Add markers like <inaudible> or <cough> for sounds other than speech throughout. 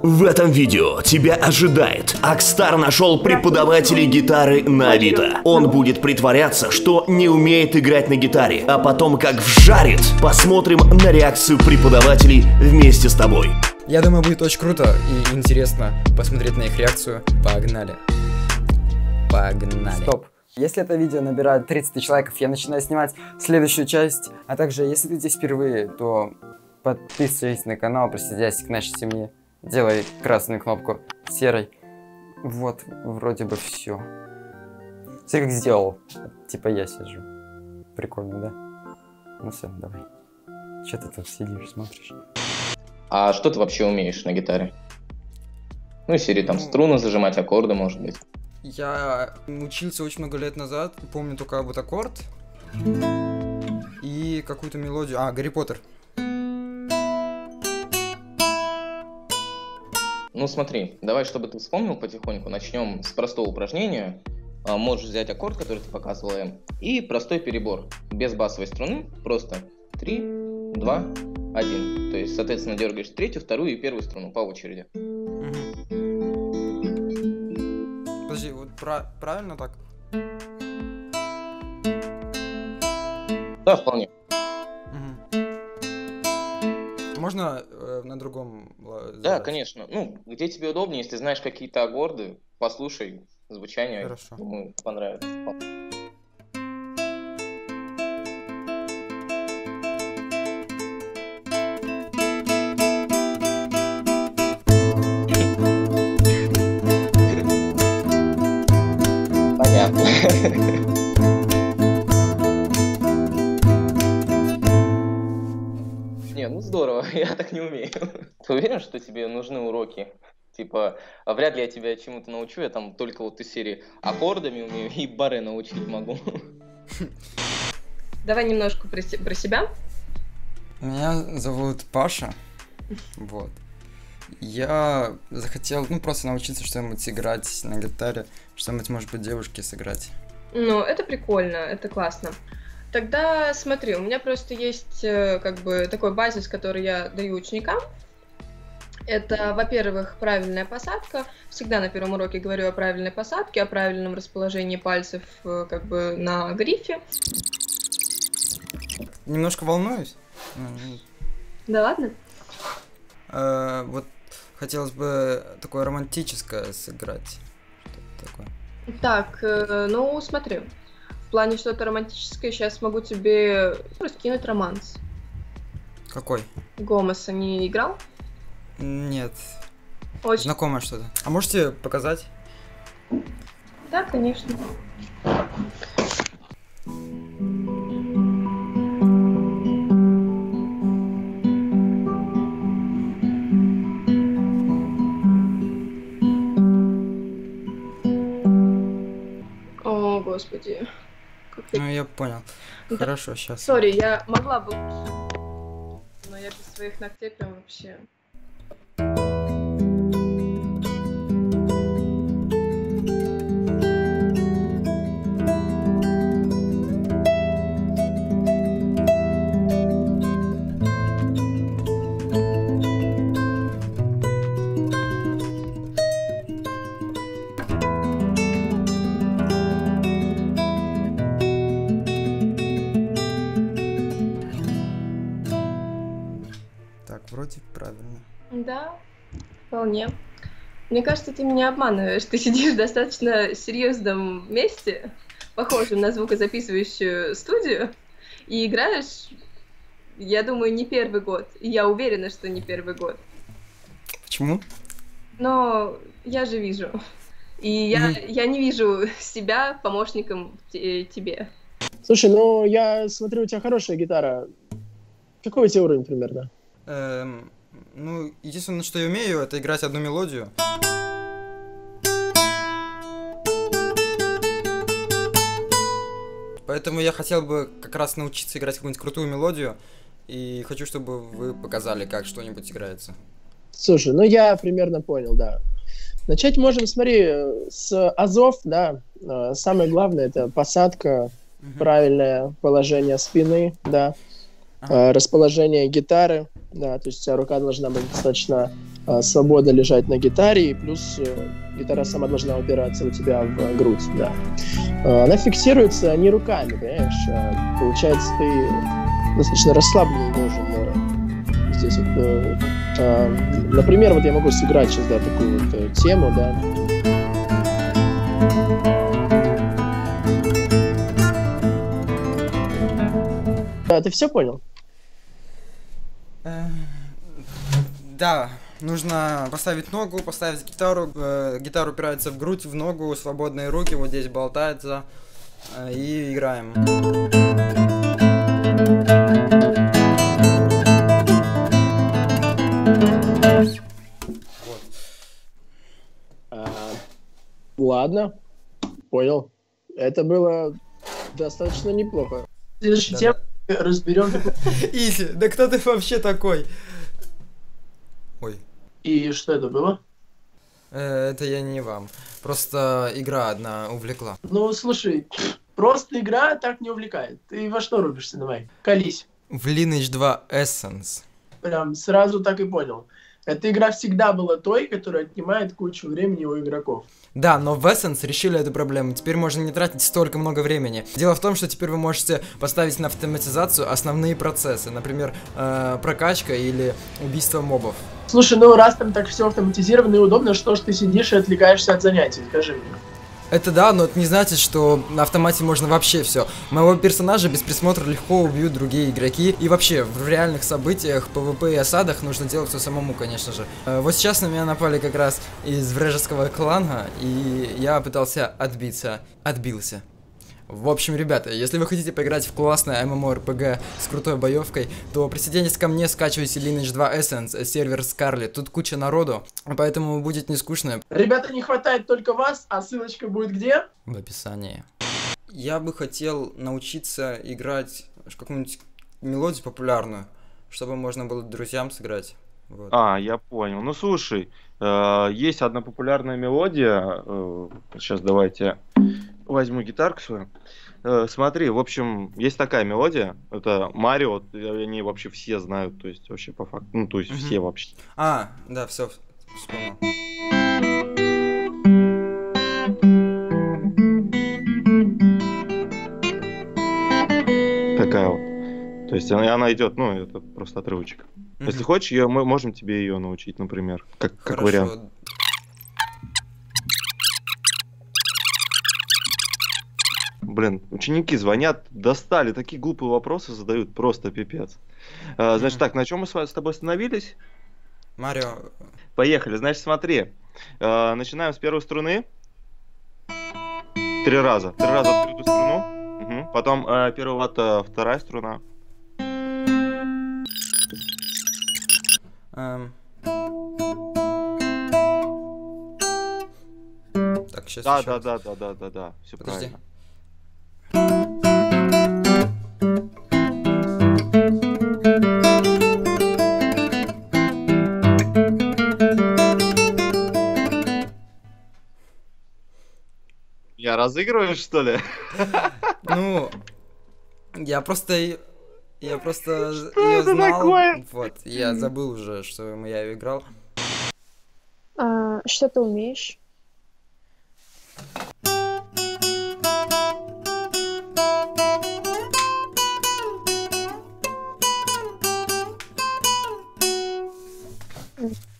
В этом видео тебя ожидает. Акстар нашел преподавателей гитары на Авито. Он будет притворяться, что не умеет играть на гитаре, а потом как вжарит. Посмотрим на реакцию преподавателей вместе с тобой. Я думаю, будет очень круто и интересно посмотреть на их реакцию. Погнали. Погнали. Стоп. Если это видео набирает 30 тысяч лайков, я начинаю снимать следующую часть. А также, если ты здесь впервые, то подписывайся на канал, присоединяйся к нашей семье. Делай красную кнопку серой. Вот, вроде бы все. Смотри, как сделал. Типа я сижу. Прикольно, да? Ну все, давай. Че ты тут сидишь, смотришь? А что ты вообще умеешь на гитаре? Ну, серии там Ну. струны зажимать, аккорды, может быть. Я учился очень много лет назад, помню только вот аккорд и какую-то мелодию. А, Гарри Поттер. Ну, смотри, давай, чтобы ты вспомнил потихоньку, начнем с простого упражнения. А, Можешь взять аккорд, который ты показывала, Эм, и простой перебор. Без басовой струны, просто 3, 2, 1. То есть, соответственно, дергаешь третью, вторую и первую струну по очереди. Мгм. Подожди, вот пра- правильно так? Да, вполне. Можно э, на другом ла- Да, конечно. Ну, где тебе удобнее, если знаешь какие-то аккорды, послушай звучание, Хорошо. думаю, понравится. Так не умею. <laughs> Ты уверен, что тебе нужны уроки? Типа, а вряд ли я тебя чему-то научу, я там только вот из серии аккордами умею и баре научить могу. <laughs> Давай немножко про, про себя. Меня зовут Паша. <laughs> Вот. Я захотел, ну, просто научиться что-нибудь играть на гитаре, что-нибудь, может быть, девушке сыграть. Ну, это прикольно, это классно. Тогда смотри, у меня просто есть э, как бы такой базис, который я даю ученикам. Это, во-первых, правильная посадка. Всегда на первом уроке говорю о правильной посадке, о правильном расположении пальцев э, как бы на грифе. Немножко волнуюсь. М, Да ладно? э, Вот хотелось бы такое романтическое сыграть. Что-то такое. Так, ну смотри. В плане что-то романтическое сейчас могу тебе раскинуть романс. Какой? Гомоса не играл? Нет. Очень. Знакомое что-то. А можете показать? Да, конечно. О, господи. Ну, я понял. Да. Хорошо, сейчас. Сори, я могла бы. Но я без своих ногтей прям вообще... Так, вроде правильно. Да, вполне. Мне кажется, ты меня обманываешь. Ты сидишь в достаточно серьезном месте, похожем на звукозаписывающую студию, и играешь, я думаю, не первый год. И я уверена, что не первый год. Почему? Но я же вижу. И я, Мгм. я не вижу себя помощником те- тебе. Слушай, ну я смотрю, у тебя хорошая гитара. Какой у тебя уровень примерно? Эм, ну, единственное, что я умею, это играть одну мелодию. Поэтому я хотел бы как раз научиться играть какую-нибудь крутую мелодию. И хочу, чтобы вы показали, как что-нибудь играется. Слушай, ну я примерно понял, да. Начать можем, смотри, с азов, да. Э, Самое главное это посадка, Мгм. правильное положение спины, да. Ага. Э, Расположение гитары, да, то есть у тебя рука должна быть достаточно а, свобода лежать на гитаре, и плюс э, гитара сама должна упираться у тебя в грудь, да. А, она фиксируется не руками, понимаешь? А, получается, ты достаточно расслабленный должен э, здесь вот. э, а, Например, вот я могу сыграть сейчас, да, такую вот э, тему, да. Ты все понял? Э, Да, нужно поставить ногу, поставить гитару. э, Гитара упирается в грудь, в ногу, свободные руки вот здесь болтается. э, И играем. Вот. А, Ладно, понял. Это было достаточно неплохо. Следующую Да-да. тему разберем. Изи, да кто ты вообще такой? Ой, И что это было? э, это я не вам. Просто игра одна увлекла. Ну, слушай, <sniffs> просто игра так не увлекает. Ты во что рубишься, давай? Колись. В Lineage 2 Essence. Прям сразу так и понял. Эта игра всегда была той, которая отнимает кучу времени у игроков. Да, но в Essence решили эту проблему. Теперь можно не тратить столько много времени. Дело в том, что теперь вы можете поставить на автоматизацию основные процессы. Например, э, прокачка или убийство мобов. Слушай, ну раз там так все автоматизировано и удобно, что ж ты сидишь и отвлекаешься от занятий, скажи мне. Это да, но это не значит, что на автомате можно вообще все. Моего персонажа без присмотра легко убьют другие игроки. И вообще, в реальных событиях, PvP и осадах нужно делать все самому, конечно же. Э, Вот сейчас на меня напали как раз из вражеского клана, и я пытался отбиться. Отбился. В общем, ребята, если вы хотите поиграть в классное MMORPG с крутой боевкой, то присоединяйтесь ко мне, скачивайте Lineage 2 Essence, сервер Scarlet. Тут куча народу, поэтому будет не скучно. Ребята, не хватает только вас, а ссылочка будет где? в описании. Я бы хотел научиться играть какую-нибудь мелодию популярную, чтобы можно было друзьям сыграть. Вот. А, я понял. Ну слушай, э, есть одна популярная мелодия. э, сейчас давайте возьму гитарку свою. Э, смотри, в общем, есть такая мелодия. Это Марио, э, они вообще все знают, то есть вообще по факту, ну то есть Мгм. все вообще. А, да, все, вспомнил. Такая вот. То есть она, она идет, ну это просто отрывочек. Если Мгм. хочешь, ее, мы можем тебе ее научить, например, как, как вариант. Блин, ученики звонят, достали, такие глупые вопросы задают, просто пипец. А, значит, так, на чем мы с тобой остановились? Марио, Поехали, значит, смотри. А, начинаем с первой струны. Три раза. Три раза открытую струну. Мгм. Потом э, первый лад, э, вторая струна. эм. Так, сейчас Да, да, да, да, да, да, да. Все Подожди. правильно. Я разыгрываю, что ли? <laughs> Ну, я просто... Я просто Что ее это знал. такое? Вот, я забыл уже, что я ее играл. А, что ты умеешь?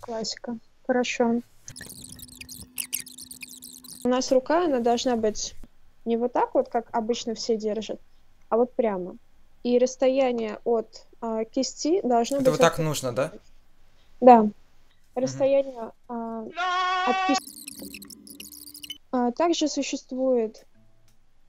Классика. Хорошо. Нас рука, она должна быть не вот так вот, как обычно все держат, а вот прямо. И расстояние от а, кисти должно Это быть... вот так от- нужно, да? Да. Расстояние а, от кисти. А, также существует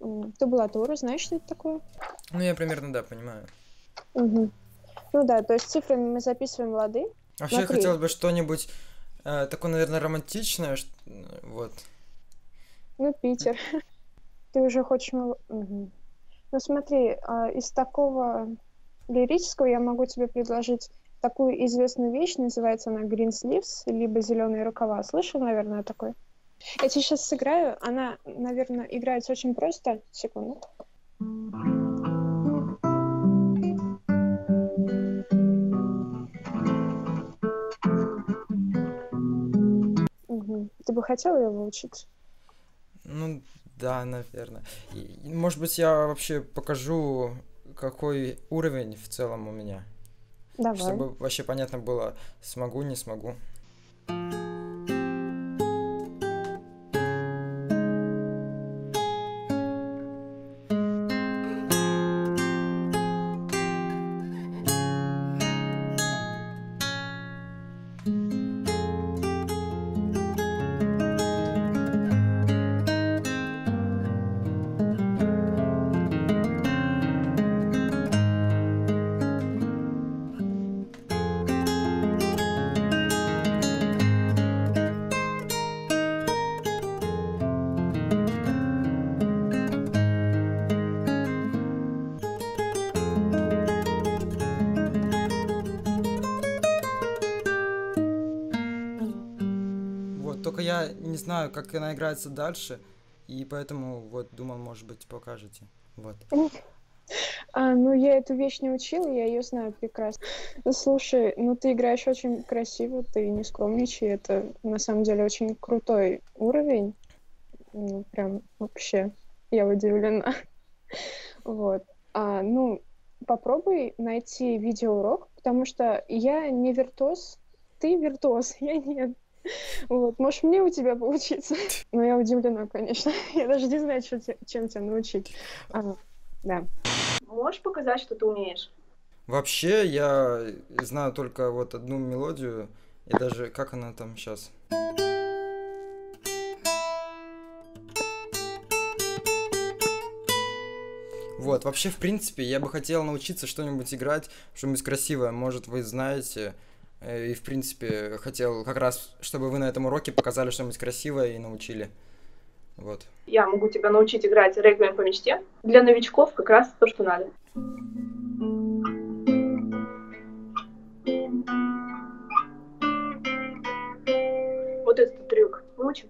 м, табулатура, знаешь, что это такое? Ну, я примерно, да, понимаю. Мгм. Ну да, то есть цифрами мы записываем лады. Вообще Смотри. хотелось бы что-нибудь э, такое, наверное, романтичное, ш- вот. Ну, Питер. <laughs> Ты уже хочешь... Ну смотри, а, из такого лирического я могу тебе предложить такую известную вещь, называется она Green Sleeves, либо Зеленые рукава. Слышал, наверное, такой? Я тебе сейчас сыграю. Она, наверное, играется очень просто. Секунду. Ты бы хотел ее выучить? Ну, да, наверное. И, может быть, я вообще покажу, какой уровень в целом у меня. Давай. Чтобы вообще понятно было, смогу, не смогу. Только я не знаю, как она играется дальше, и поэтому вот думал, может быть, покажете. Вот. А, ну, я эту вещь не учила, я ее знаю прекрасно. Ну, Слушай, ну ты играешь очень красиво, ты не скромничай, это на самом деле очень крутой уровень. Ну, прям вообще, я удивлена. <laughs> Вот. А, ну, попробуй найти видеоурок, потому что я не виртуоз, ты виртуоз, <laughs> я нет. <laughs> Вот, может, мне у тебя поучиться? <laughs> Но я удивлена, конечно. <laughs> Я даже не знаю, что те- чем тебя научить. А, да. Можешь показать, что ты умеешь? Вообще, я знаю только вот одну мелодию, и даже как она там сейчас. Вот, вообще, в принципе, я бы хотел научиться что-нибудь играть, что-нибудь красивое, может, вы знаете. Э, И, в принципе, хотел как раз, чтобы вы на этом уроке показали что-нибудь красивое и научили. Вот. Я могу тебя научить играть регби по мечте. Для новичков как раз то, что надо. Вот этот трюк выучим.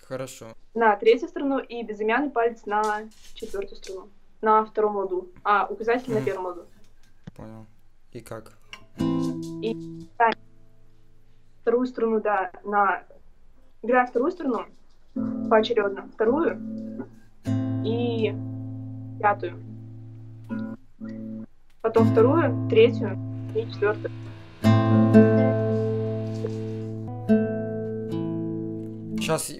Хорошо. На третью струну и безымянный палец на четвертую струну. На втором ладу. А, указатель на Мгм. первом ладу. Понял. И как? Вторую струну, да, на... Играем вторую струну поочередно. Вторую и пятую. Потом вторую, третью и четвертую. Сейчас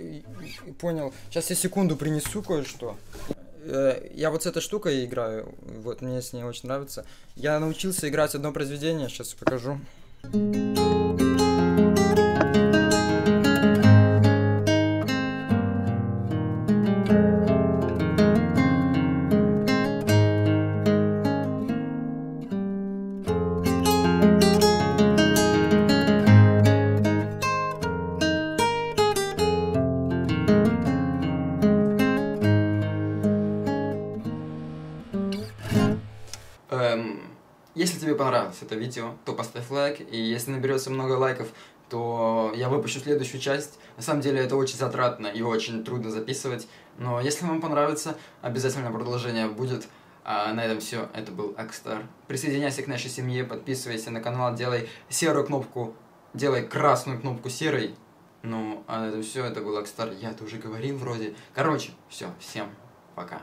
понял. Сейчас я секунду принесу кое-что. Э, Я вот с этой штукой играю. Вот мне с ней очень нравится. Я научился играть одно произведение. Сейчас покажу. Эм, понравилось это видео, то поставь лайк, и если наберется много лайков, то я выпущу следующую часть. На самом деле это очень затратно и очень трудно записывать, но если вам понравится, обязательно продолжение будет. А на этом все. Это был Акстар. Присоединяйся к нашей семье, подписывайся на канал, делай серую кнопку, делай красную кнопку серой. Ну, а на все. Это был Акстар. Я это уже говорил вроде. Короче, все. Всем пока.